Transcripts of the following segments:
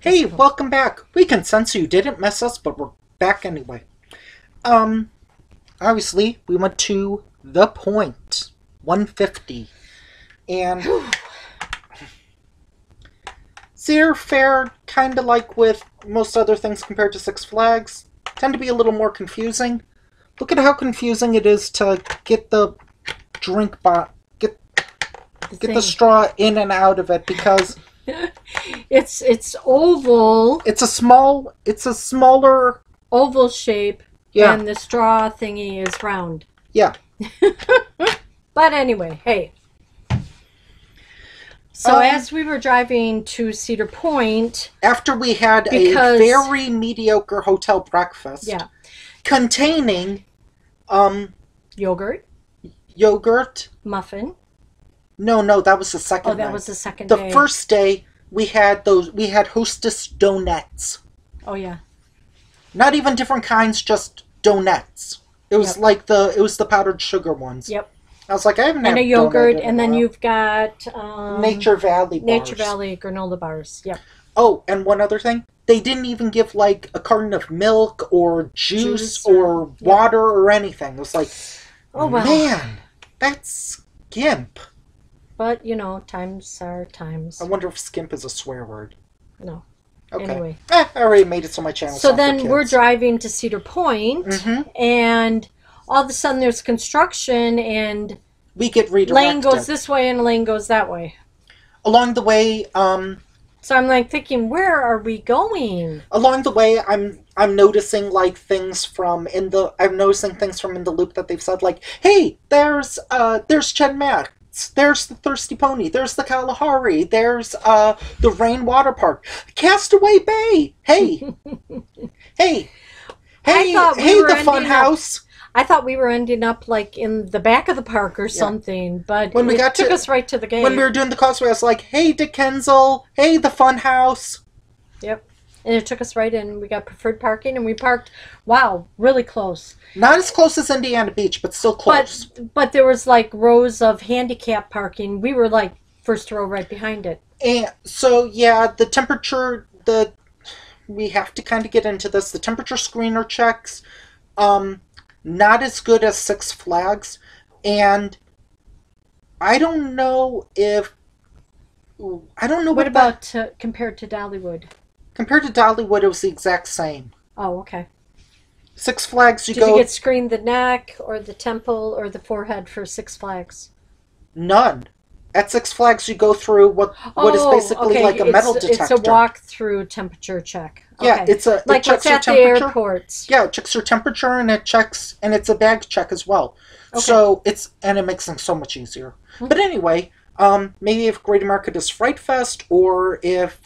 Hey, welcome back. We can sense you didn't miss us, but we're back anyway. Um, obviously, we went to the point 150, and Cedar Fair, kind of like with most other things compared to Six Flags, tend to be a little more confusing. Look at how confusing it is to get the drink bot, get The get the straw in and out of it because It's it's oval, it's a small, it's a smaller, oval shape, yeah, and the straw thingy is round. yeah. But anyway, hey. So Um, as we were driving to Cedar Point, after we had Because- a very mediocre hotel breakfast yeah, containing um yogurt, yogurt muffin. No no that was the second Oh, that night. was the second the day. first day we had those we had hostess donuts Oh yeah. not even different kinds just donuts it was Yep. like the it was the powdered sugar ones Yep. i was like i haven't And a yogurt, and then you've got um, nature valley bars. Nature Valley granola bars. Yep. Oh, and one other thing. They didn't even give like a carton of milk or juice, Juice or- or, water or anything. It was like, Oh man, that's skimp. But you know, times are times. I wonder if skimp is a swear word. No. Okay. Anyway. Eh, I already made it so my channel. So then we're driving to Cedar Point, hmm and all of a sudden there's construction, and We get redirected. lane goes this way and lane goes that way. along the way. Um, So I'm like thinking, where are we going? along the way, I'm I'm noticing like things from in the. I'm noticing things from in the loop that they've said like, hey, there's uh, there's Chen Max. There's the Thirsty Pony. There's the Kalahari. There's uh the Rainwater Park. Castaway Bay. Hey, hey, hey, we hey, the Fun ending up- House. I thought we were ending up like in the back of the park or something, but When we it got took to- us right to the gate. When we were doing the causeway, I was like, hey, Dickensill. Hey, the Fun House. Yep. And it took us right in. We got preferred parking, and we parked. Wow, really close. Not as close as Indiana Beach, but still close. But but there was like rows of handicap parking. We were like first row right behind it. And so yeah, the temperature the we have to kind of get into this. The temperature screener checks um not as good as Six Flags and I don't know if I don't know What what, about uh, compared to Dollywood? Compared to Dollywood it was the exact same. Oh, okay. Six Flags you Did go you get screened the neck or the temple or the forehead for Six Flags? none. At Six Flags you go through what what is Oh, basically okay. like a metal it's, detector. It's a walk-through temperature check. Yeah, it's a like it checks your at the temperature. airports. Yeah, it checks your temperature and it checks and it's a bag check as well. Okay. So it's and it makes things so much easier. Mhm. But anyway, um, maybe if Great America does Fright Fest or if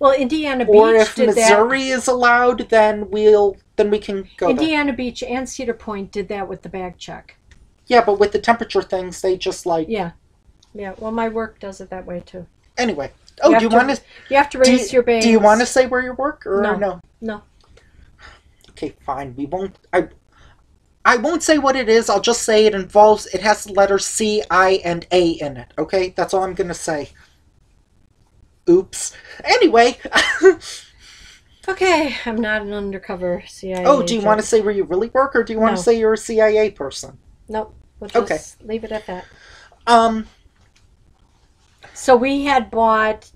Well, Indiana or Beach if did that. Missouri is allowed, then we'll then we can go there. Indiana Beach and Cedar Point did that with the bag check. Yeah, but with the temperature things, they just like Yeah. Yeah. Well, my work does it that way too. anyway. Oh, You do you want to You have to raise you, your bangs. do you want to say where you work or No. no? No. Okay, fine. We won't. I. I won't say what it is. I'll just say it involves. It has the letters C, I, and A in it. Okay, that's all I'm gonna say. Oops. Anyway. Okay, I'm not an undercover CIA. oh, do you want to say where you really work, or do you want No. to say you're a CIA person? Nope. We'll Okay. leave it at that. Um. So we had bought.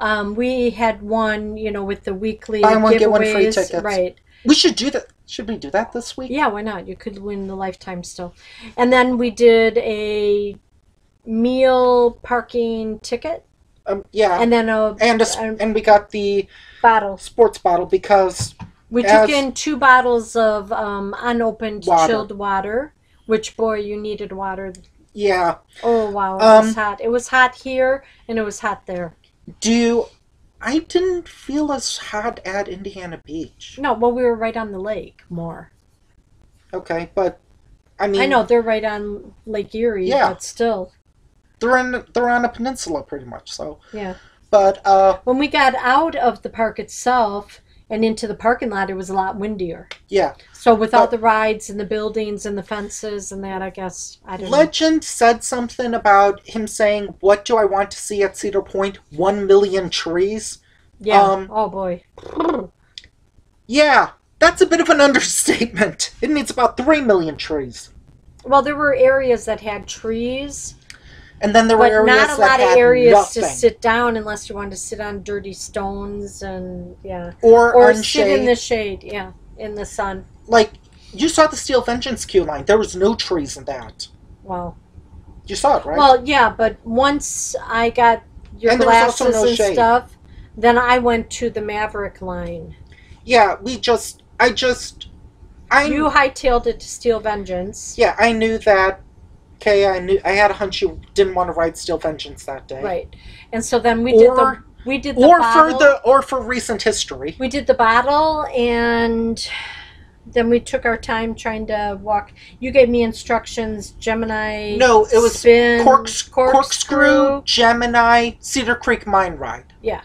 Um, we had one, you know, with the weekly Buy one, giveaways, get one free tickets. right? We should do that. Should we do that this week? Yeah, why not? You could win the lifetime still. And then we did a meal parking ticket, Um. Yeah. and then a, And a, a and we got the bottle. sports bottle because We took in two bottles of um, unopened Water. chilled water. Which boy, you needed water. yeah. Oh wow, it Um, was hot. It was hot here, and it was hot there. Do you, I didn't feel as hot at Indiana Beach. No, well, we were right on the lake more. Okay, but I mean, I know they're right on Lake Erie, Yeah. but still, they're in they're on a peninsula pretty much. So, yeah. but uh, When we got out of the park itself and into the parking lot, it was a lot windier. yeah, So with all the rides and the buildings and the fences and that, I guess I don't know. Legend said something about him saying, "What do I want to see at Cedar Point? One million trees." Yeah. Um, oh boy. Yeah, that's a bit of an understatement. It needs about 3 million trees. Well, there were areas that had trees, And then there were but areas not a lot of areas nothing. to sit down unless you wanted to sit on dirty stones and yeah, or, or unshade. sit in the shade. Yeah, in the sun. Like, you saw the Steel Vengeance queue line. There was no trees in that. Wow. You saw it, right? Well, yeah, but once I got your And there was also glasses no and shade. stuff, then I went to the Maverick line. yeah, we just... I just... I You hightailed it to Steel Vengeance. Yeah, I knew that. Okay, I knew. I had a hunch you didn't want to ride Steel Vengeance that day. Right. And so then we did the Or- we did the Or bottle. for the or for recent history. we did the bottle and then we took our time trying to walk. You gave me instructions, Gemini. No, it was spin, Corks, corkscrew, Gemini, Cedar Creek Mine Ride. Yeah.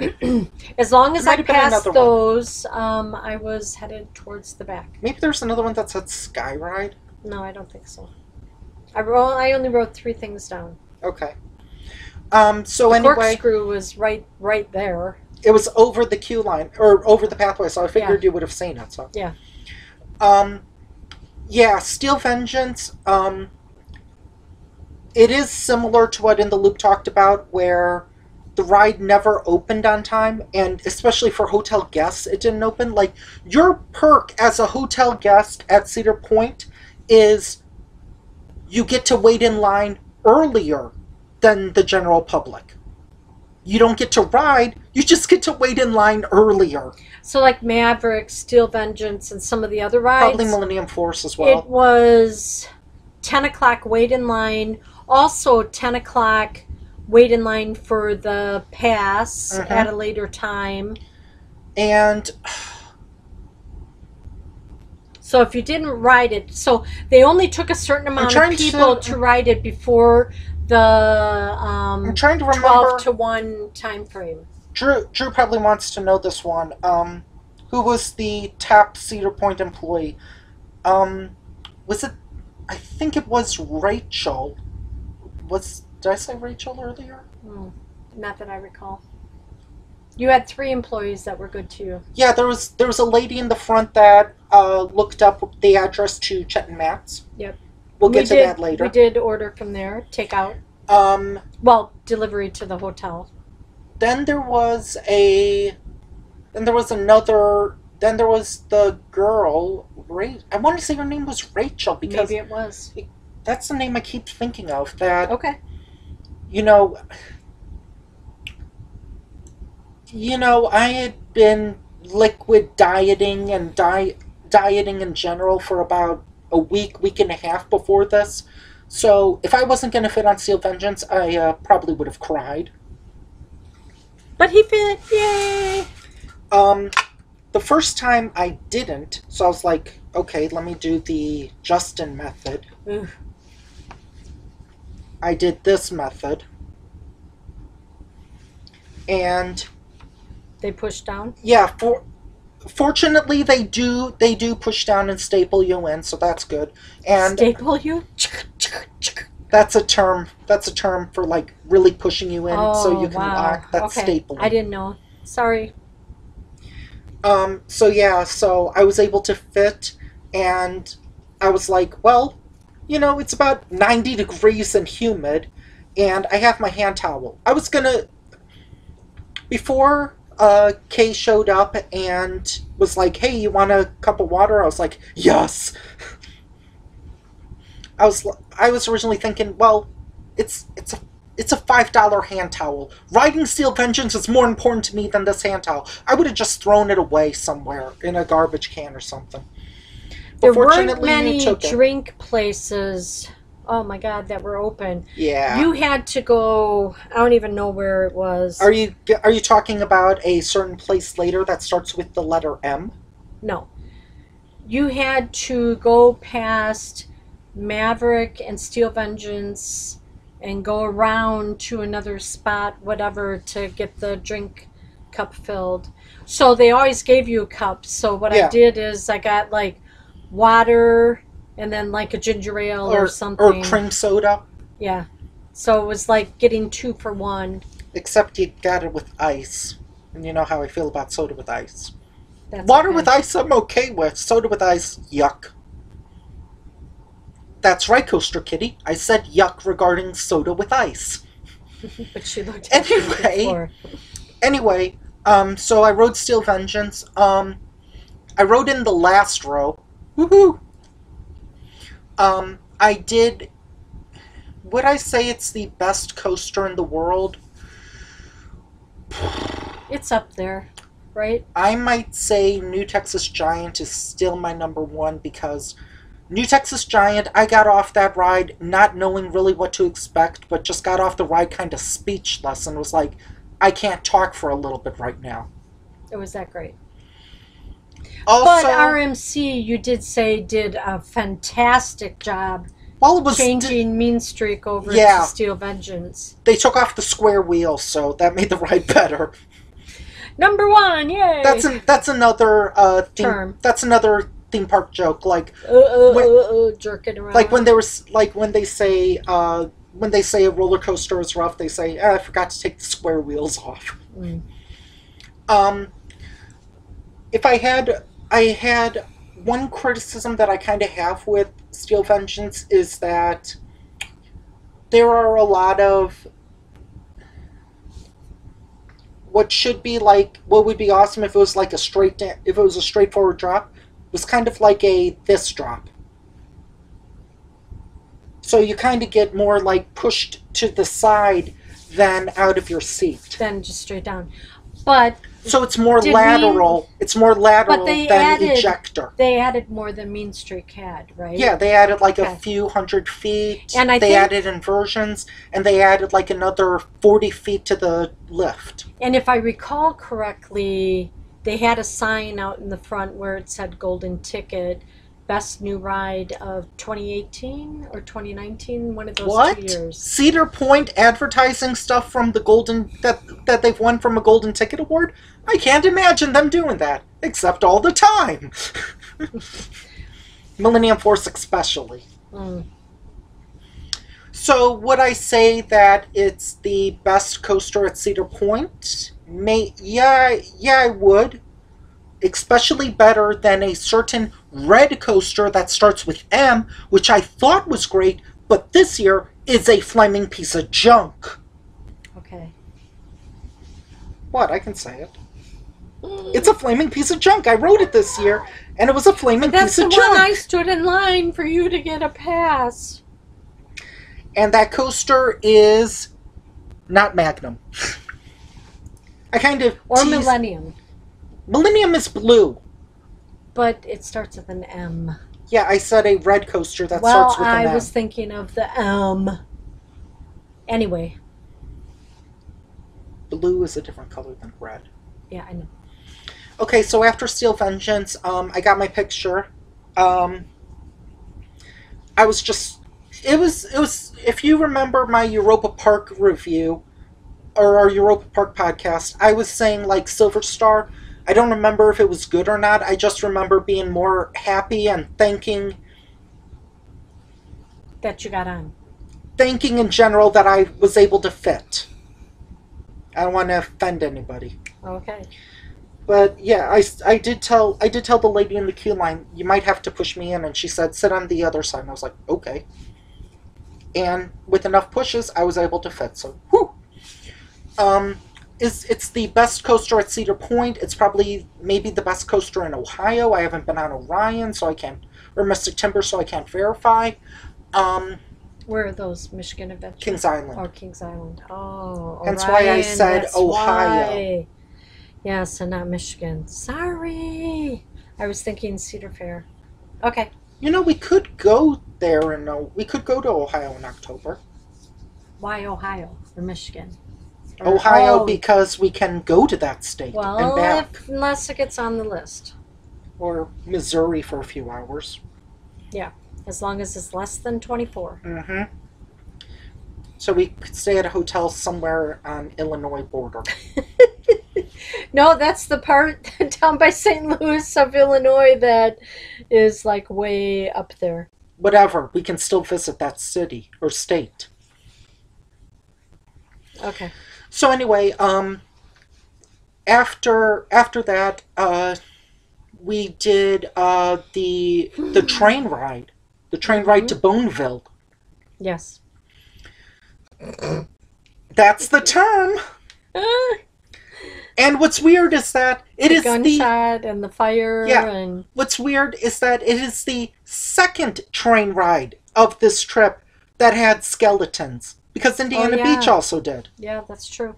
as long as I might have been passed those, um, I was headed towards the back. Maybe there's another one that said Sky Ride. No, I don't think so. I wrote, I only wrote three things down. Okay. Um. So The anyway, corkscrew was right, right there. it was over the queue line or over the pathway, so I figured you would have seen it. So Yeah. Um. Yeah, Steel Vengeance. Um. It is similar to what In the Loop talked about, where the ride never opened on time, and especially for hotel guests, it didn't open. Like your perk as a hotel guest at Cedar Point is you get to wait in line earlier than the general public. You don't get to ride, you just get to wait in line earlier. So like Maverick, Steel Vengeance, and some of the other rides. Probably Millennium Force as well. It was 10 o'clock wait in line. Also 10 o'clock wait in line for the pass Mhm. at a later time. and So if you didn't ride it, so they only took a certain amount of trying to- people to, ride it before the um, I'm trying to remember. 12 to 1 time frame. Drew Drew probably wants to know this one. Um, who was the top Cedar Point employee? Um, was it? I think it was Rachel. Was did I say Rachel earlier? Hmm. Not that I recall. You had three employees that were good to you. Yeah, there was there was a lady in the front that uh, looked up the address to Chet and Matt's. Yep. We'll get we to did, that later. We did order from there, take out. Um, Well, delivery to the hotel. then there was a, then there was another. Then there was the girl. I want to say her name was Rachel because Maybe it was. that's the name I keep thinking of. That Okay. you know, you know, I had been liquid dieting and di- dieting in general for about a week, week and a half before this. So if I wasn't going to fit on Steel Vengeance, I uh, probably would have cried. But he fit. Yay! Um, the first time I didn't, so I was like, okay, let me do the Justin method. Ugh. I did this method. And They pushed down. yeah, for fortunately they do they do push down and staple you in, so that's good. And Staple you? that's a term that's a term for like really pushing you in so you can Oh, wow. lock. That's okay. stapling. I didn't know. Sorry. Um, so yeah, so I was able to fit, and I was like, well, you know, it's about 90 degrees and humid, and I have my hand towel. I was gonna, before uh, Kay showed up and was like, hey, you want a cup of water? I was like, yes. I was I was originally thinking, well, it's it's a it's a five dollar hand towel. Riding Steel Vengeance is more important to me than this hand towel. I would have just thrown it away somewhere in a garbage can or something. But There weren't many took it. drink places. Oh my god, that were open. Yeah. You had to go. I don't even know where it was. are you are you talking about a certain place later that starts with the letter M? No. You had to go past Maverick and Steel Vengeance and go around to another spot, whatever, to get the drink cup filled. So they always gave you a cup. So what Yeah. I did is I got like water and then like a ginger ale or, Or something. or cream soda? Yeah. So it was like getting two for one. Except you got it with ice. And you know how I feel about soda with ice. That's Water okay. with ice, I'm okay with. Soda with ice, yuck. That's right, Coaster Kitty. I said yuck regarding soda with ice. but she looked Anyway. Anyway, um, so I rode Steel Vengeance. Um, I rode in the last row. Woohoo! Um, I did. Would I say it's the best coaster in the world? It's up there, right? I might say New Texas Giant is still my number one because New Texas Giant, I got off that ride not knowing really what to expect, but just got off the ride kind of speechless and was like, I can't talk for a little bit right now. It was that great. Also, but RMC, you did say, did a fantastic job well, it was changing Mean Streak over Yeah. to Steel Vengeance. they took off the square wheel, so that made the ride better. Number one, yay! That's an, that's another uh, theme, Term. That's another theme park joke. Like uh, uh, when- uh, uh, jerking around. like when they were s- like when they say uh, when they say a roller coaster is rough, they say ah, I forgot to take the square wheels off. Mm. Um, if I had I had one criticism that I kind of have with Steel Vengeance is that there are a lot of what should be like what would be awesome if it was like a straight if it was a straightforward drop was kind of like a this drop. So you kind of get more like pushed to the side than out of your seat. Then just straight down. But So it's more Did lateral. It's more lateral than added- ejector. they added more than Mean Streak had, right? Yeah, they added like a few hundred feet. And I they added inversions, and they added like another forty feet to the lift. And if I recall correctly, they had a sign out in the front where it said Golden Ticket, Best New Ride of 2018 or 2019, one of those what? two years. Cedar Point advertising stuff from the golden that that they've won from a golden ticket award? I can't imagine them doing that, except all the time. Millennium Force especially. Mm. So would I say that it's the best coaster at Cedar Point? May yeah, yeah, I would. Especially better than a certain red coaster that starts with M, which I thought was great, but this year is a flaming piece of junk. Okay. What? I can say it. It's a flaming piece of junk. I wrote it this year, and it was a flaming That's piece the of one junk. I stood in line for you to get a pass. and that coaster is not Magnum. I kind of Or teased- Millennium. Millennium is blue. But it starts with an M. Yeah, I said a red coaster that well, starts with I an M. was thinking of the M. Anyway, Blue is a different color than red. yeah, I know. Okay, so after Steel Vengeance, um, I got my picture. Um, I was just, it was, it was. If you remember my Europa Park review, or our Europa Park podcast, I was saying like Silver Star. I don't remember if it was good or not. I just remember being more happy and thanking, That you got on. thanking in general that I was able to fit. I don't want to offend anybody. Okay. But yeah, I, I did tell I did tell the lady in the queue line you might have to push me in, and she said sit on the other side. And I was like okay. And with enough pushes, I was able to fit. So whew. Um, is it's the best coaster at Cedar Point. It's probably maybe the best coaster in Ohio. I haven't been on Orion, so I can't or Mystic Timber, so I can't verify. Um, Where are those Michigan Adventures? Kings Island. Or Kings Island. Oh, Hence why I said Ohio. why. Yes, and not Michigan. Sorry. I was thinking Cedar Fair. Okay. You know, we could go there and uh, we could go to Ohio in October. Why Ohio or Michigan? Ohio oh, because we can go to that state and Well, back. if, unless it gets on the list. Or Missouri for a few hours. Yeah, as long as it's less than 24. hmm So we could stay at a hotel somewhere on Illinois border. No, that's the part down by St. Louis of Illinois that is like way up there. Whatever, we can still visit that city or state. Okay. So anyway, um after after that, uh, we did uh, the the train ride, the train ride to Boneville. Yes. That's the term. And what's weird is that it the is the gunshot and the fire Yeah. and what's weird is that it is the second train ride of this trip that had skeletons because Indiana Oh, yeah. Beach also did. yeah, that's true.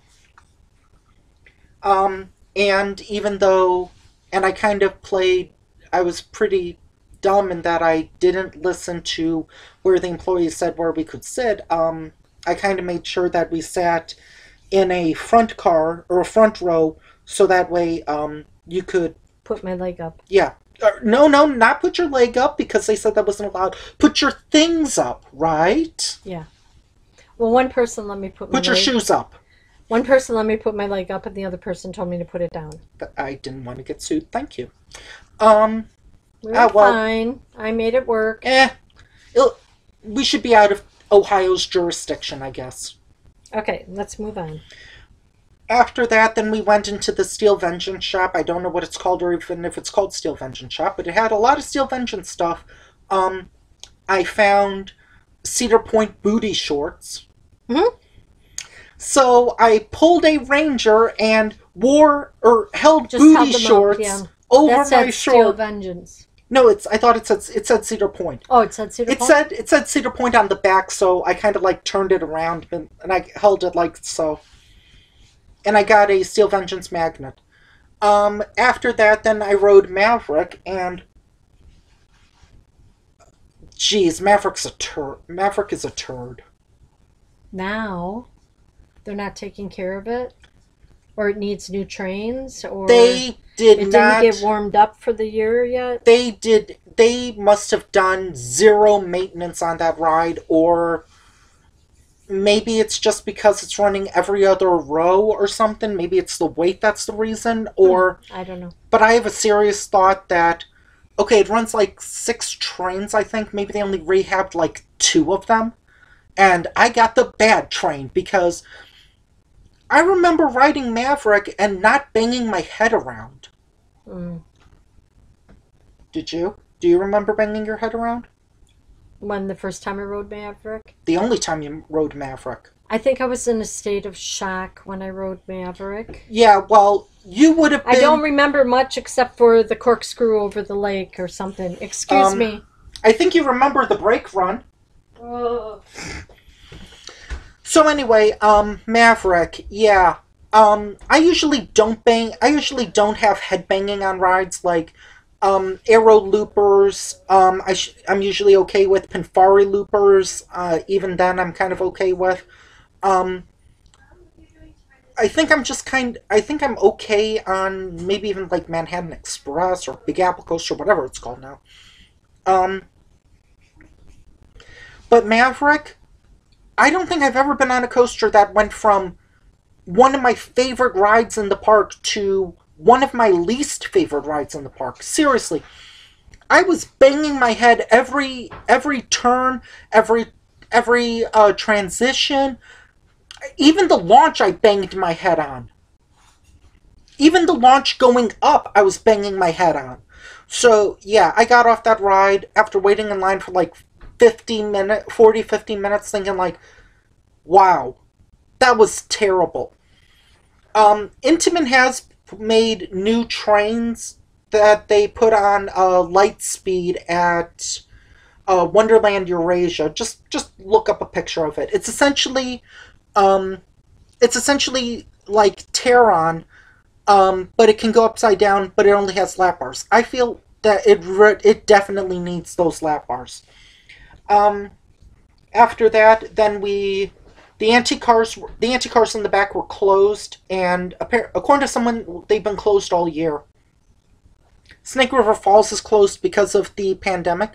Um, and even though, and I kind of played, I was pretty dumb in that I didn't listen to where the employees said where we could sit. Um, I kind of made sure that we sat in a front car or a front row so that way um, you could Put my leg up. Yeah. Uh, no, no, not put your leg up because they said that wasn't allowed. Put your things up, right? Well, one person let me put my Put your leg. shoes up. One person let me put my leg up, and the other person told me to put it down. But I didn't want to get sued. Thank you. Um, We were Ah, well. fine. I made it work. eh. We should be out of Ohio's jurisdiction, I guess. Okay, let's move on. After that, then we went into the Steel Vengeance shop. I don't know what it's called or even if it's called Steel Vengeance shop, but it had a lot of Steel Vengeance stuff. Um, I found Cedar Point booty shorts. Mhm. So I pulled a Ranger and wore or held Just booty them up, shorts yeah. over that my said Steel short. Vengeance. No, it's. I thought it said it said Cedar Point. Oh, it said Cedar It Point? said it said Cedar Point on the back, so I kind of like turned it around and, and I held it like so. And I got a Steel Vengeance magnet. Um, after that, then I rode Maverick, and jeez, Maverick's a turd. Maverick is a turd. Now, they're not taking care of it? Or it needs new trains? Or They did it didn't not. get warmed up for the year yet? they did. They must have done zero maintenance on that ride, or maybe it's just because it's running every other row or something. Maybe it's the weight that's the reason, hmm, or I don't know. but I have a serious thought that okay, it runs like six trains. I think maybe they only rehabbed like two of them, and I got the bad train because I remember riding Maverick and not banging my head around. Mm. Did you? Do you remember banging your head around? When the first time I rode Maverick? The only time you rode Maverick. I think I was in a state of shock when I rode Maverick. Yeah, well, you would have been. I don't remember much except for the corkscrew over the lake or something. Excuse Um, me. I think you remember the brake run. So anyway, um, Maverick, yeah. Um, I usually don't bang. I usually don't have head banging on rides like, um, arrow loopers. Um, I I'm usually okay with Pinfari loopers. Uh, even then, I'm kind of okay with. Um, I think I'm just kind. I think I'm okay on maybe even like Manhattan Express or Big Apple Coaster, whatever it's called now. Um, but Maverick, I don't think I've ever been on a coaster that went from one of my favorite rides in the park to one of my least favorite rides in the park. Seriously. I was banging my head every every turn, every every uh, transition. Even the launch I banged my head on. Even the launch going up, I was banging my head on. So, yeah, I got off that ride after waiting in line for like 50 minute 40, 50 minutes, thinking like, wow, that was terrible. Um, Intamin has made new trains that they put on uh, light speed at uh, Wonderland Eurasia. Just just look up a picture of it. It's essentially, um, it's essentially like Taron, um, but it can go upside down, but it only has lap bars. I feel that it it definitely needs those lap bars. Um, after that, then we the anti cars the anti cars in the back were closed, and according to someone, they've been closed all year. Snake River Falls is closed because of the pandemic.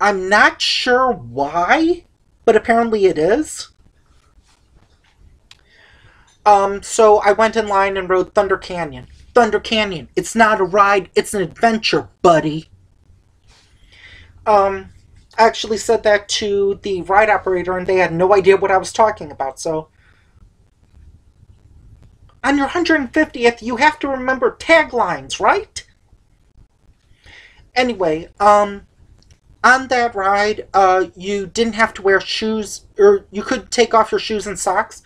I'm not sure why, but apparently it is. Um, so I went in line and rode Thunder Canyon. Thunder Canyon. It's not a ride, it's an adventure, buddy. Um, actually said that to the ride operator and they had no idea what I was talking about, so on your 150th, you have to remember taglines, right? Anyway, um, on that ride, uh, you didn't have to wear shoes, or you could take off your shoes and socks.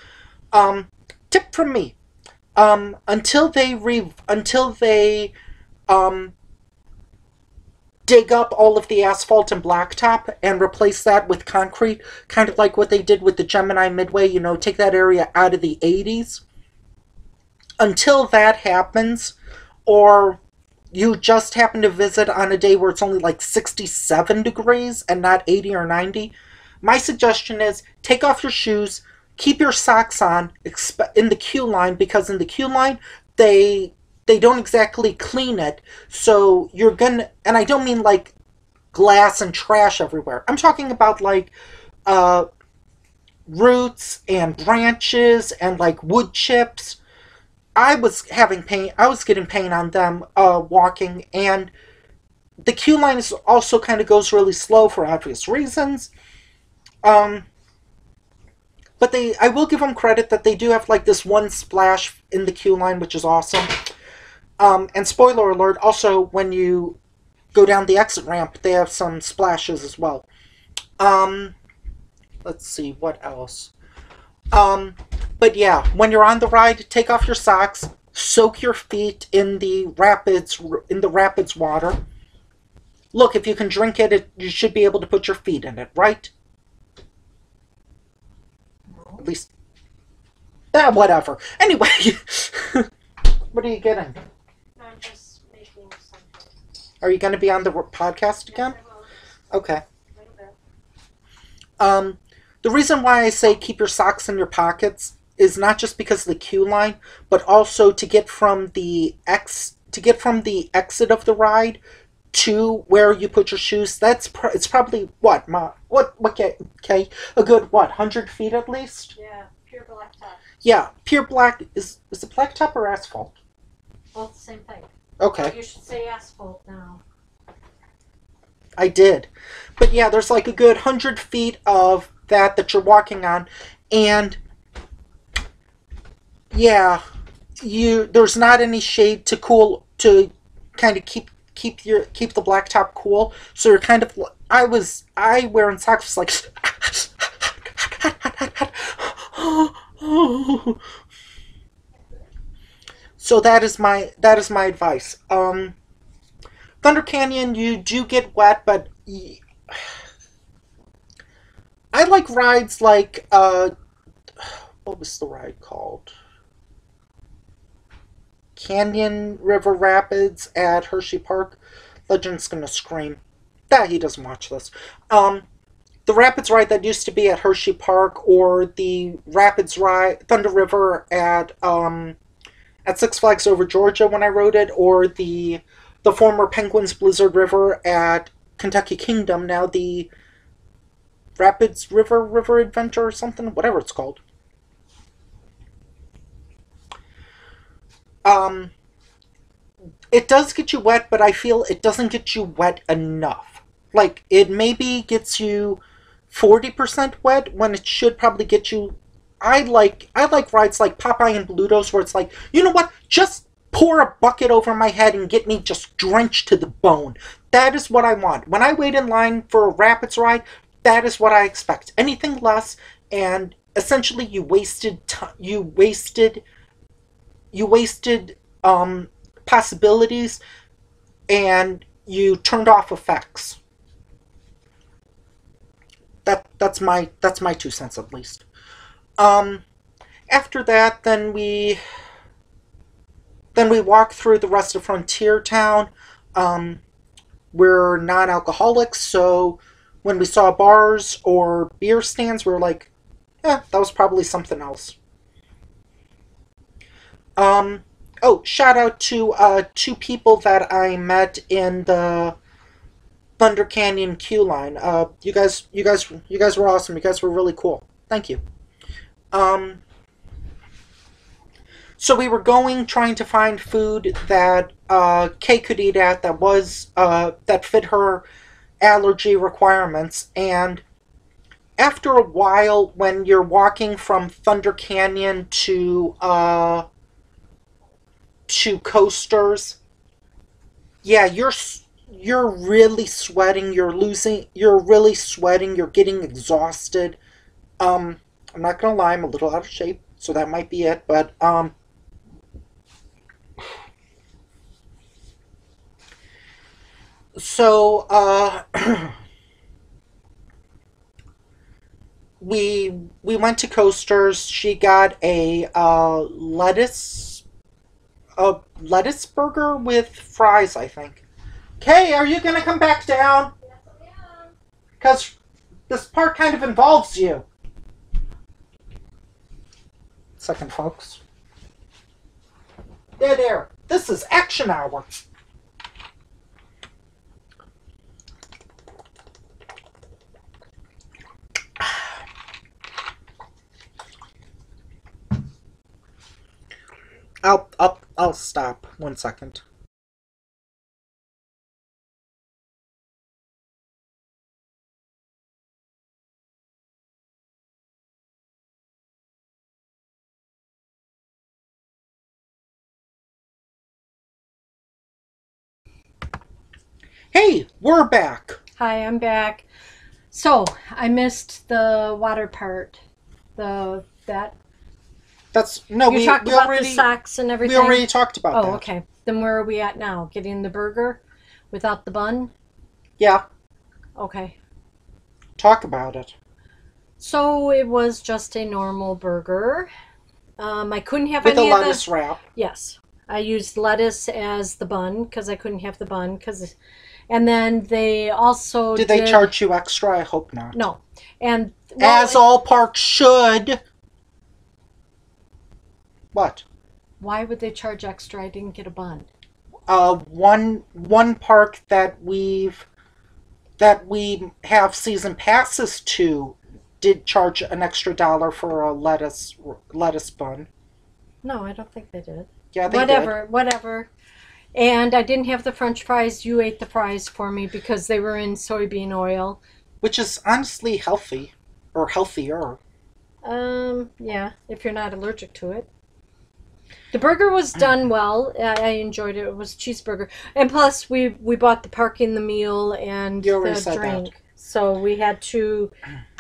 Um, tip from me: um, until they re- until they um, dig up all of the asphalt and blacktop and replace that with concrete, kind of like what they did with the Gemini Midway. You know, take that area out of the 80s. Until that happens, or you just happen to visit on a day where it's only like 67 degrees and not 80 or 90, my suggestion is take off your shoes, keep your socks on in the queue line because in the queue line they they don't exactly clean it. So you're gonna and I don't mean like glass and trash everywhere. I'm talking about like uh roots and branches and like wood chips I was having pain. I was getting pain on them uh, walking, and the queue line is also kind of goes really slow for obvious reasons. Um, but they, I will give them credit that they do have like this one splash in the queue line, which is awesome. Um, and spoiler alert, also when you go down the exit ramp, they have some splashes as well. Um, let's see what else. Um, but yeah, when you're on the ride, take off your socks, soak your feet in the rapids in the rapids water. Look, if you can drink it, it you should be able to put your feet in it, right? At least, eh, whatever. Anyway, what are you getting? I'm just making something. Are you going to be on the podcast again? Okay. Um, the reason why I say keep your socks in your pockets is not just because of the queue line, but also to get from the X to get from the exit of the ride to where you put your shoes. That's pr- it's probably what ma what what okay, okay a good what hundred feet at least. Yeah, pure blacktop. Yeah, pure black is is it blacktop or asphalt? Both the same thing. Okay. You should say asphalt now. I did, but yeah, there's like a good hundred feet of that that you're walking on, and yeah, you there's not any shade to cool to kind of keep keep your keep the blacktop cool. So you're kind of I was I wearing socks was like so that is my that is my advice. Um, Thunder Canyon, you do get wet, but I like rides like uh, what was the ride called? Canyon River Rapids at Hershey Park. Legend's gonna scream. That he doesn't watch this. Um, the Rapids ride that used to be at Hershey Park, or the Rapids ride Thunder River at um, at Six Flags Over Georgia when I rode it, or the the former Penguins Blizzard River at Kentucky Kingdom. Now the Rapids River River Adventure or something, whatever it's called. Um, it does get you wet, but I feel it doesn't get you wet enough. Like it maybe gets you forty percent wet when it should probably get you. I like I like rides like Popeye and Bluto's where it's like you know what, just pour a bucket over my head and get me just drenched to the bone. That is what I want. When I wait in line for a rapids ride, that is what I expect. Anything less, and essentially you wasted t- you wasted you wasted um, possibilities, and you turned off effects. That that's my that's my two cents at least. Um, after that, then we then we walk through the rest of Frontier Town. Um, we're non-alcoholics, so when we saw bars or beer stands, we were like, yeah, that was probably something else. Um, oh, shout out to uh, two people that I met in the Thunder Canyon queue line. Uh, you guys, you guys, you guys were awesome. You guys were really cool. Thank you. Um, so we were going, trying to find food that uh, Kay could eat at that was uh, that fit her allergy requirements. And after a while, when you're walking from Thunder Canyon to uh, to Coasters, yeah, you're you're really sweating. You're losing. You're really sweating. You're getting exhausted. Um, I'm not gonna lie. I'm a little out of shape, so that might be it. But um, so uh, we we went to Coasters. She got a uh, lettuce a lettuce burger with fries, I think. Kay, are you gonna come back down? Because this part kind of involves you. Second, folks. Dead air. This is action hour. I'll I'll I'll stop. One second. Hey, we're back. Hi, I'm back. So I missed the water part. The that That's no, you we, talked we about already the socks and everything. we already talked about that. oh, that. okay. Then where are we at now? Getting the burger without the bun? Yeah, Okay. talk about it. So it was just a normal burger. Um, I couldn't have With a any of lettuce the. wrap. Yes, I used lettuce as the bun because I couldn't have the bun because, and then they also Did they charge you extra? I hope not. No, and well, As all parks should. What? why would they charge extra? I didn't get a bun. Uh, one one park that we've that we have season passes to did charge an extra dollar for a lettuce lettuce bun. No, I don't think they did. Yeah, they whatever, whatever. And I didn't have the French fries. You ate the fries for me because they were in soybean oil. which is honestly healthy or healthier. Um, yeah, if you're not allergic to it. The burger was done well. I enjoyed it. It was cheeseburger, and plus we we bought the parking, the meal, and the said that. drink. So we had to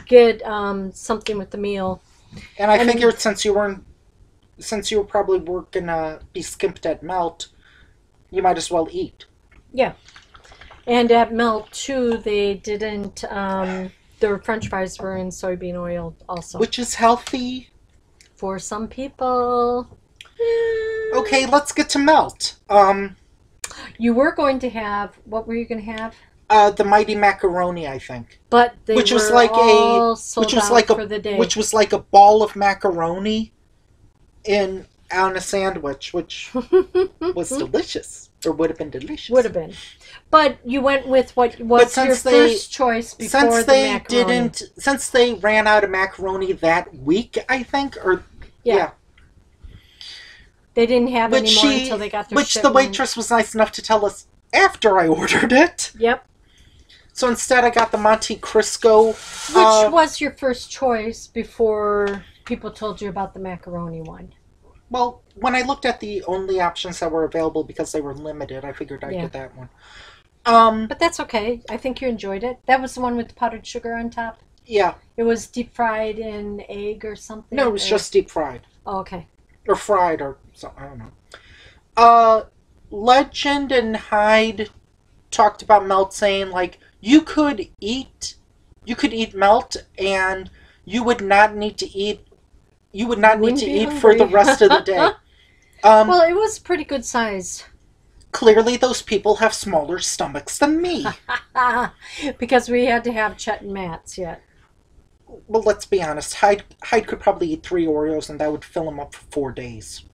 get um something with the meal. And I And- figured since you weren't since you were probably were gonna be skimped at melt, you might as well eat. Yeah. And at Melt too, they didn't. Um, their French fries were in soybean oil also. Which is healthy. for some people. Okay, let's get to melt. Um You were going to have what were you going to have? uh the mighty macaroni, I think. But Which was like a- which was like a- for the day. Which was like a ball of macaroni in on a sandwich, which was delicious. Or would have been delicious. would have been. But you went with what was your they- first choice before since the they macaroni. didn't since they ran out of macaroni that week, I think, or Yeah. yeah. They didn't have Which any more she- until they got their Which the waitress was nice enough to tell us after I ordered it. Yep. So instead, I got the Monte Cristo. Which uh, was your first choice before people told you about the macaroni one? Well, when I looked at the only options that were available because they were limited, I figured I'd Yeah. get that one. Um, But that's okay. I think you enjoyed it. That was the one with the powdered sugar on top. yeah. It was deep fried in egg or something. No, it was or- just deep fried. Oh, okay. Or fried or something. I don't know. Uh, Legend and Hyde talked about melt saying, like, you could eat, you could eat melt and you would not need to eat, you would not need to eat for the rest of the day. Um, Well, it was pretty good size clearly those people have smaller stomachs than me. because we had to have Chet and Matt's yet. well, let's be honest. Hyde, Hyde could probably eat three Oreos and that would fill him up for four days.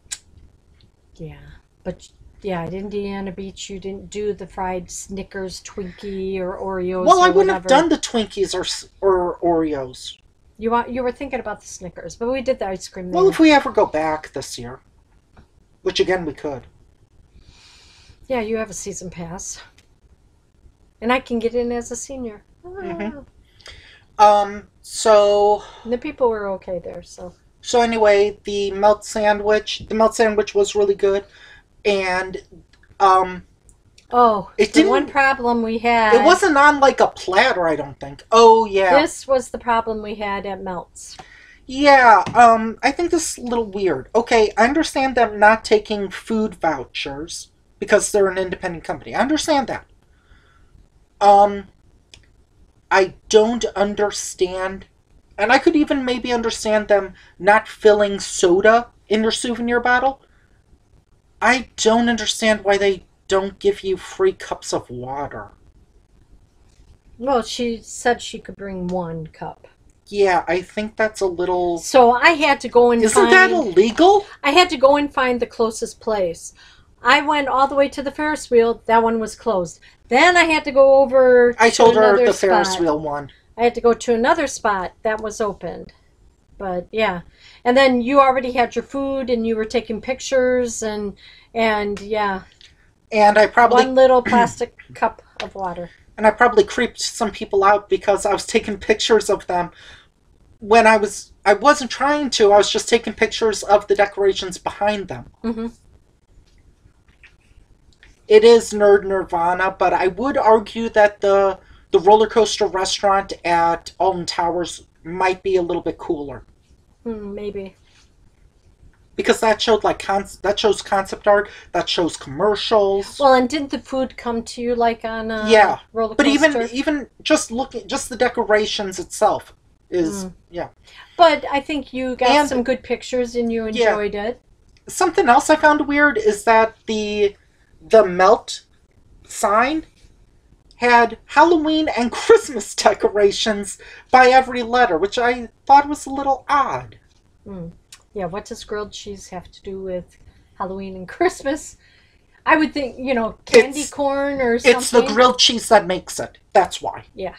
Yeah, but yeah, at Indiana Beach, you didn't do the fried Snickers, Twinkie, or Oreos. Well, or I wouldn't have done the Twinkies or or Oreos. You want you were thinking about the Snickers, but we did the ice cream. Well, there. if we ever go back this year, which again we could. yeah, you have a season pass, and I can get in as a senior. Mhm. Ah. Um. So And the people were okay there, so so anyway, the melt sandwich. The melt sandwich was really good. and um, Oh, It the didn't- one problem we had. it wasn't on like a platter. I don't think. Oh yeah, This was the problem we had at Melts. yeah. Um, I think this is a little weird. Okay, I understand them not taking food vouchers because they're an independent company. I understand that. Um, I don't understand, and I could even maybe understand them not filling soda in your souvenir bottle. I don't understand why they don't give you free cups of water. Well, she said she could bring one cup. Yeah, I think that's a little. So I had to go and Isn't find. that illegal? I had to go and find the closest place. I went all the way to the Ferris wheel. That one was closed. Then I had to go over. I to told her the Ferris wheel one. I had to go to another spot that was opened. But yeah, and then you already had your food and you were taking pictures and and yeah, And I probably one little plastic cup of water. and I probably creeped some people out because I was taking pictures of them when I was I wasn't trying to. I was just taking pictures of the decorations behind them. hmm It is nerd nirvana, but I would argue that the the roller coaster restaurant at Alton Towers might be a little bit cooler Hmm, maybe. Because that showed like con- that shows concept art, that shows commercials. Well, and didn't the food come to you like on a Yeah, roller but even even just looking just the decorations itself is Mm. yeah. But I think you got And- some good pictures and you Yeah. enjoyed it. Something else I found weird is that the the melt sign had Halloween and Christmas decorations by every letter, which I thought was a little odd. Hmm. Yeah, what does grilled cheese have to do with Halloween and Christmas? I would think, you know, candy It's- corn or something. It's the grilled cheese that makes it. That's why. Yeah.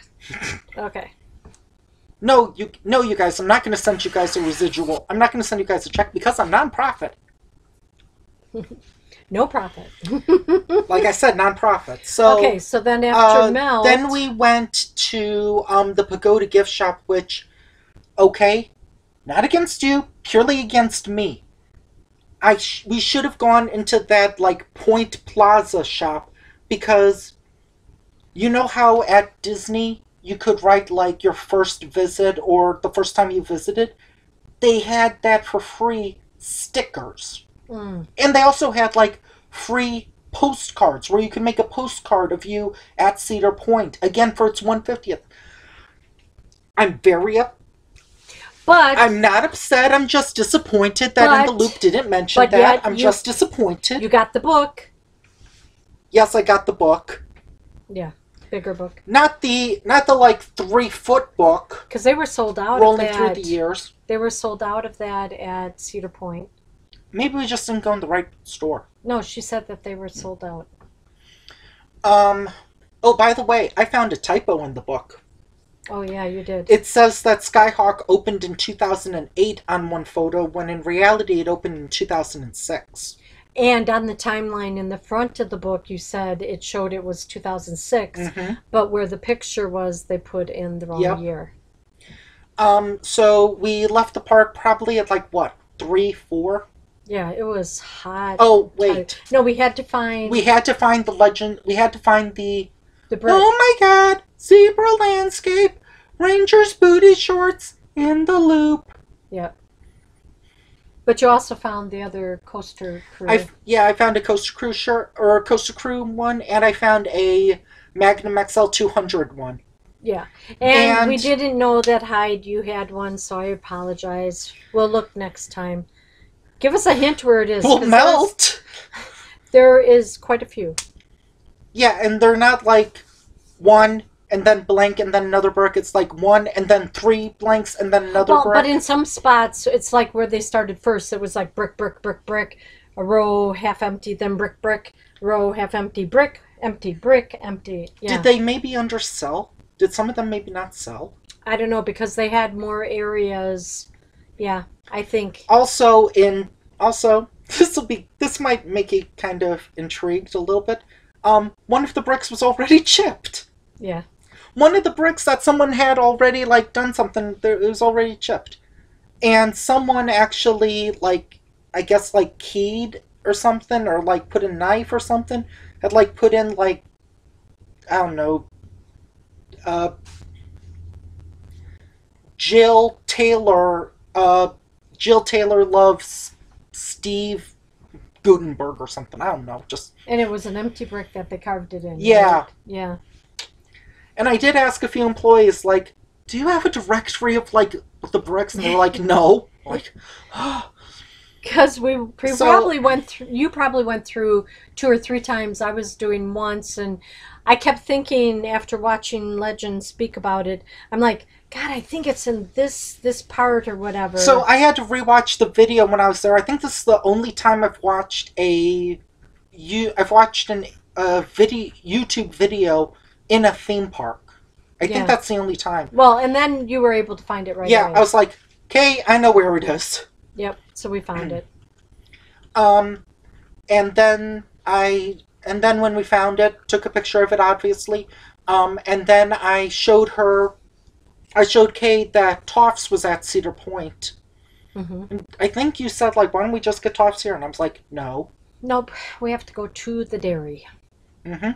Okay. No, you no, you guys. I'm not going to send you guys a residual. I'm not going to send you guys a check because I'm non-profit. No profit. Like I said, non-profit. So okay, so then after Uh, melt, Then we went to um, the Pagoda gift shop, which, okay, not against you, purely against me. I sh- we should have gone into that like Point Plaza shop because you know how at Disney you could write like your first visit or the first time you visited. They had that for free stickers. Mm, And they also had like free postcards where you can make a postcard of you at Cedar Point again for its 150th. I'm very up. But I'm not upset. I'm just disappointed that In the But- Loop didn't mention but that. I'm you- just disappointed. you got the book. yes, I got the book. Yeah, bigger book Not the not the like three foot book because they were sold out rolling of through the years. They were sold out of that at Cedar Point. Maybe we just didn't go in the right store. No, she said that they were sold out. Um. Oh, by the way, I found a typo in the book. Oh yeah, you did. It says that Skyhawk opened in 2008 on one photo, when in reality it opened in 2006. And on the timeline in the front of the book, you said it showed it was 2006, Mm-hmm. but where the picture was, they put in the wrong Yep. year. Um, so we left the park probably at like what three, four? Yeah, it was hot. Oh wait, No, we had to find we had to find the legend. We had to find the. Oh my God! Zebra landscape, Rangers booty shorts in the loop. Yep. But you also found the other coaster crew. I yeah, I found a Coaster Crew shirt or a Coaster Crew one, and I found a Magnum XL 200 one. yeah. And, we didn't know that Hyde, you had one, so I apologize. We'll look next time. Give us a hint where it is. 'cause melt. There is quite a few. Yeah, and they're not like one and then blank and then another brick. It's like one and then three blanks and then another Well, brick. but in some spots, it's like where they started first. It was like brick, brick, brick, brick, a row half empty, then brick, brick, row half empty, brick, empty, brick, empty. Yeah. Did they maybe undersell? Did some of them maybe not sell? I don't know because they had more areas. Yeah, I think. Also, in also this will be this might make you kind of intrigued a little bit. Um, one of the bricks was already chipped. Yeah. One of the bricks that someone had already like done something. There, it was already chipped, and someone actually like I guess like keyed or something, or like put a knife or something, had like put in like I don't know, uh, Jill Taylor. Uh, Jill Taylor loves Steve Guttenberg or something. I don't know. Just And it was an empty brick that they carved it in. Yeah. right? Yeah. And I did ask a few employees like, "Do you have a directory of like the bricks?" And they're like, "No." Like, Because we pre- So- probably went through, you probably went through two or three times. I was doing once, and I kept thinking after watching Legend speak about it, I'm like, God, I think it's in this this part or whatever. So I had to rewatch the video when I was there. I think this is the only time I've watched a you I've watched an a video YouTube video in a theme park. I Yeah. think that's the only time. well, and then you were able to find it right yeah, away. I was like, "Okay, I know where it is." Yep. So we found it. Um and then I and then when we found it, took a picture of it obviously. Um and then I showed her I showed Kay that Toft's was at Cedar Point. Mm-hmm. And I think you said like, "Why don't we just get Toft's here?" And I was like, "No." Nope. We have to go to the dairy. Mm-hmm.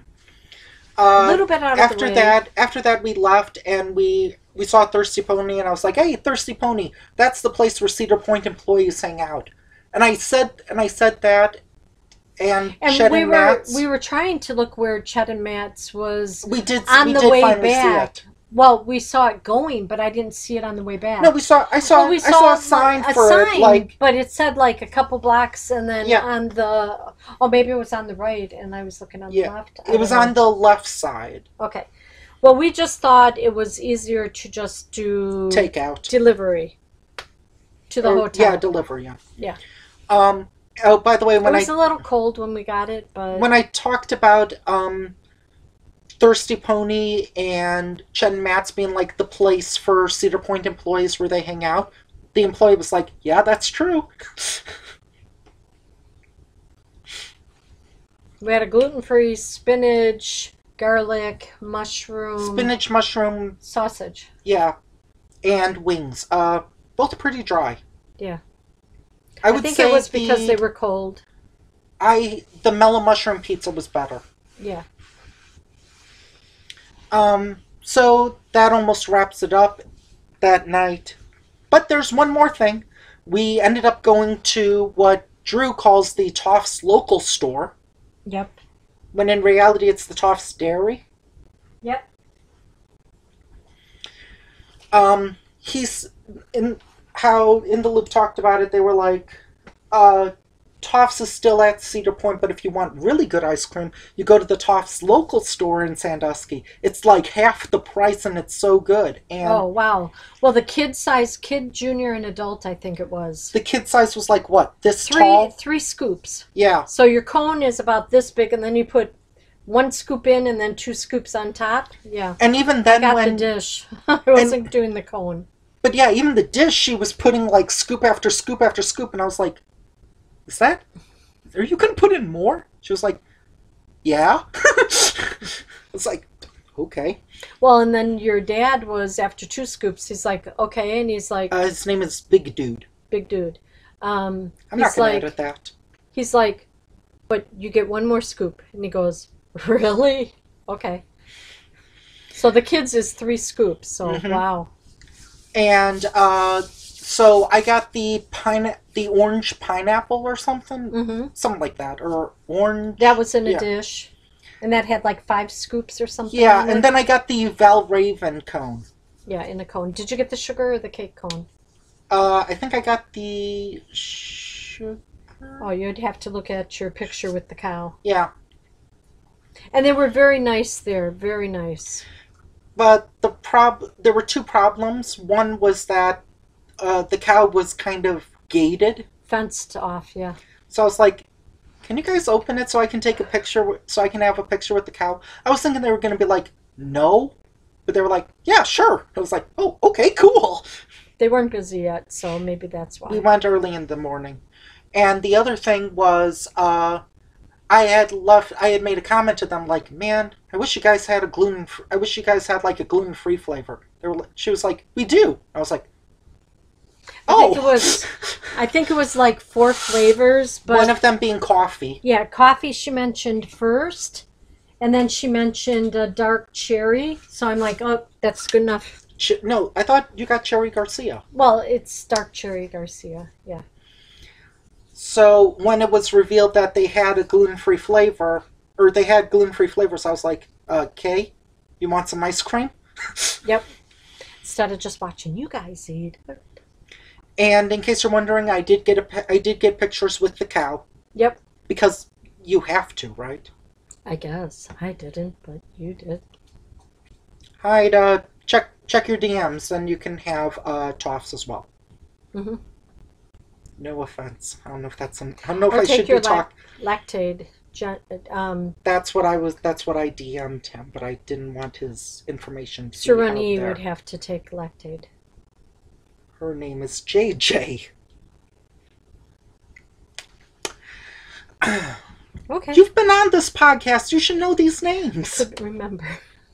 A Uh, little bit out of after that, after that, we left and we we saw Thirsty Pony, and I was like, "Hey, Thirsty Pony, that's the place where Cedar Point employees hang out." And I said, and I said that, and, and Chet we and were Matt's, we were trying to look where Chet and Matt's was. we did on we the did way back. It. Well, we saw it going, but I didn't see it on the way back. No, we saw. I saw. Well, we I saw a like, sign a for sign, it, like but it said like a couple blocks, and then Yeah. on the oh maybe it was on the right, and I was looking on Yeah, the left. I it was know. on the left side. Okay, well we just thought it was easier to just do Take out delivery to the Or- hotel. Yeah, delivery. Yeah. Yeah. Um. Oh, by the way, it when I was a little cold when we got it, but when I talked about um, Thirsty Pony and Chet and Matt's being like the place for Cedar Point employees where they hang out, the employee was like, "Yeah, that's true." we had a gluten-free spinach, garlic, mushroom, Spinach, mushroom, sausage. yeah, and wings. Uh, both pretty dry. Yeah. I I, would think say it was because they were cold. I the mellow mushroom pizza was better. Yeah. Um, so that almost wraps it up that night. But there's one more thing. We ended up going to what Drew calls the Toft's local store, Yep. when in reality it's the Toft's Dairy. Yep. Um, he's in how in the loop talked about it. They were like, uh, Toft's is still at Cedar Point, but if you want really good ice cream, you go to the Toft's local store in Sandusky. It's like half the price, and it's so good. And Oh wow. Well, the kid size, kid, junior, and adult, I think it was the kid size was like what this three tall. three scoops. Yeah, So your cone is about this big, and then you put one scoop in, and then two scoops on top. Yeah. and even then Got when, the dish. I wasn't doing the cone. but yeah, even the dish, she was putting like scoop after scoop after scoop, and I was like, "Is that? Are you gonna put in more?" She was like, "Yeah." it's like, okay. Well, and then your dad was after two scoops. He's like, okay, and he's like, Uh, his name is Big Dude. big dude. Um, I'm not he's gonna like, edit that. he's like, but you get one more scoop, and he goes, really? Okay. So the kids is three scoops. So Mhm. wow. And uh, so I got the pine, the orange pineapple or something, hmm something like that, or orange. That was in a Yeah. dish, and that had like five scoops or something. Yeah, on it. and then I got the Valravn cone. yeah, in a cone. Did you get the sugar or the cake cone? Uh, I think I got the sugar. Oh, you'd have to look at your picture with the cow. Yeah, And they were very nice there, very nice. but the prob there were two problems. One was that uh, the cow was kind of gated, Fenced off, yeah. so I was like, "Can you guys open it so I can take a picture? So I can have a picture with the cow?" I was thinking they were going to be like, "No," but they were like, "Yeah, sure." I was like, "Oh, okay, cool." They weren't busy yet, so maybe that's why. We went early in the morning. And the other thing was, uh, I had left. I had made a comment to them like, "Man, I wish you guys had a gluten. I wish you guys had like a gluten free flavor." They were. She was like, "We do." I was like, I oh, think it was I think it was like four flavors, but one of them being coffee. yeah, coffee she mentioned first, and then she mentioned a dark cherry. So I'm like, oh, that's good enough. Ch- no, I thought you got Cherry Garcia. Well, it's dark cherry Garcia. Yeah. So when it was revealed that they had a gluten-free flavor, or they had gluten-free flavors, I was like, uh, Kay, you want some ice cream? Yep. Instead of just watching you guys eat. And in case you're wondering, I did get a I did get pictures with the cow Yep. because you have to, right? I guess I didn't, but you did. I'd uh, check check your DMs, and you can have uh, Toft's as well. Mhm. No offense. I don't know if that's some. I don't know if Or I should be your talk. Lactate. Um, That's what I was. That's what I DM'd him, but I didn't want his information to Sereni would have to take lactate. Her name is JJ. Okay. You've been on this podcast. You should know these names. remember.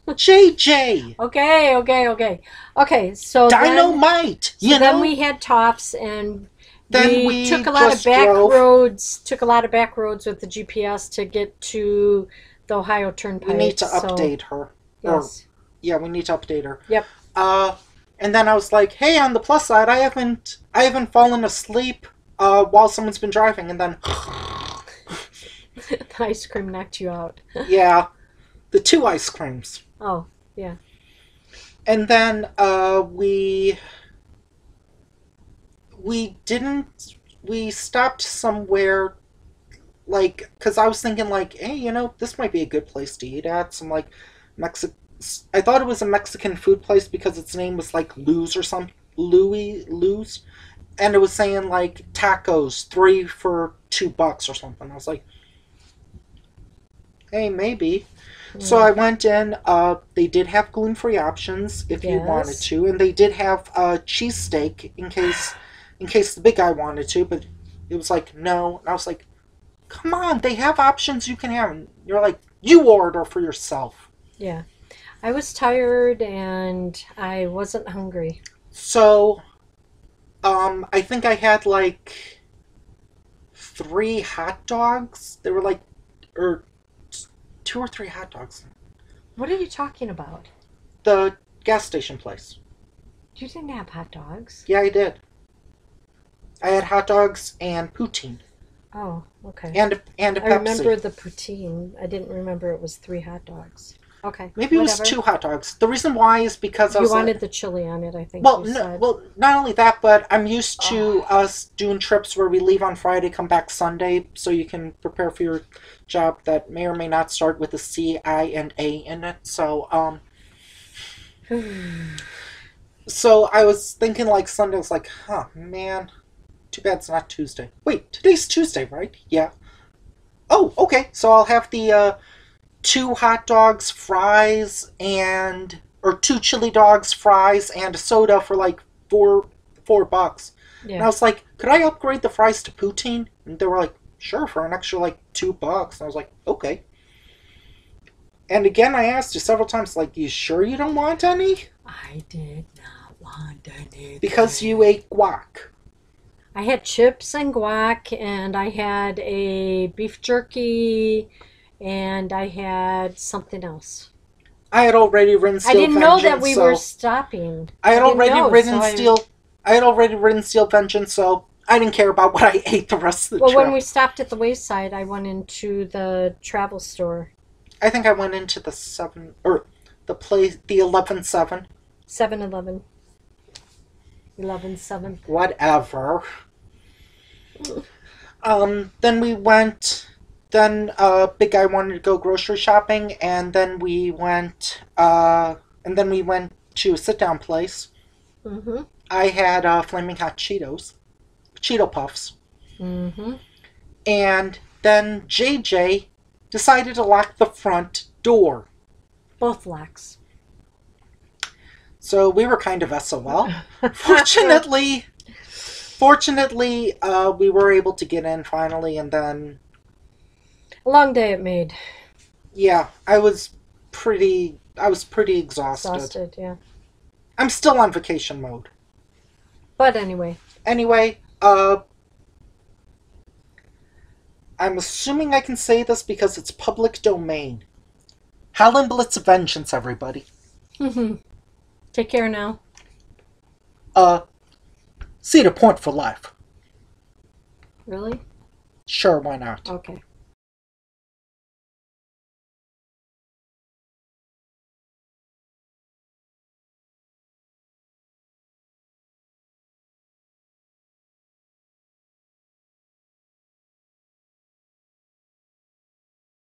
JJ. Okay, okay, okay. Okay, so then, Dynamite. so You then know. we had Toft's and Then we, we took a lot of back drove. roads, took a lot of back roads with the GPS to get to the Ohio Turnpike. we need to so- update her. Or Yes. yeah, we need to update her. Yep. Uh, and then I was like, hey, on the plus side, I haven't, I haven't fallen asleep uh, while someone's been driving, and then the ice cream knocked you out. yeah, the two ice creams. Oh, yeah. and then uh, we we didn't we stopped somewhere like because i was thinking like hey you know this might be a good place to eat at some like mexican i thought it was a mexican food place because its name was like luz or something louis luz and it was saying like tacos three for two bucks or something i was like hey maybe so Mm. I went in. Uh, they did have gluten-free options if you wanted to, and they did have a uh, cheesesteak in case, in case the big guy wanted to. But it was like no, and I was like, "Come on, they have options you can have." And you're like, "You order for yourself." yeah. I was tired and I wasn't hungry. So, um, I think I had like three hot dogs. They were like, or two or three hot dogs. What are you talking about? The gas station place. You didn't have hot dogs. Yeah, I did. I had hot dogs and poutine Oh, okay. and a, and a I Pepsi. I remember the poutine. I didn't remember it was three hot dogs. Okay. Maybe it was whatever. two hot dogs. The reason why is because I You was wanted like, the chili on it, I think. well, you no, said. well, not only that, but I'm used to Oh. us doing trips where we leave on Friday, come back Sunday, so you can prepare for your job that may or may not start with a C, I, and A in it. So, um, so I was thinking like Sunday. I was like, huh, man, too bad it's not Tuesday. Wait, today's Tuesday, right? Yeah. Oh, okay. So I'll have the uh, two hot dogs, fries, and or two chili dogs, fries, and a soda for like four four bucks. And I was like, could I upgrade the fries to poutine? And they were like, sure, for an extra like two bucks. And I was like, okay. And again, I asked you several times, like, you sure you don't want any? I did not want any. Because you ate guac. I had chips and guac, and I had a beef jerky, and I had something else. I had already written. ridden I didn't know that we so were stopping. I had didn't already know, ridden so Steel. I had already ridden Steel Vengeance, so I didn't care about what I ate the rest of the Well, trip. when we stopped at the wayside, I went into the travel store. I think I went into the seven or the place, the eleven seven, 7 Eleven. 11 whatever. Um, then we went. Then uh, big guy wanted to go grocery shopping, and then we went. Uh, and then we went to a sit down place. Mm I had uh, flaming hot Cheetos, Cheeto puffs, hmm. Mm hmm. and then JJ decided to lock the front door. Both locks. So we were kind of SOL. Fortunately, fortunately, uh, we were able to get in finally, and then A long day it made. yeah, I was pretty. I was pretty exhausted. Exhausted, yeah. I'm still on vacation mode. But anyway, Anyway, uh, I'm assuming I can say this because it's public domain. Hollenblitz Vengeance, everybody. Mm-hmm. Take care now. Uh, Cedar Point for life. Really? Sure, why not? Okay.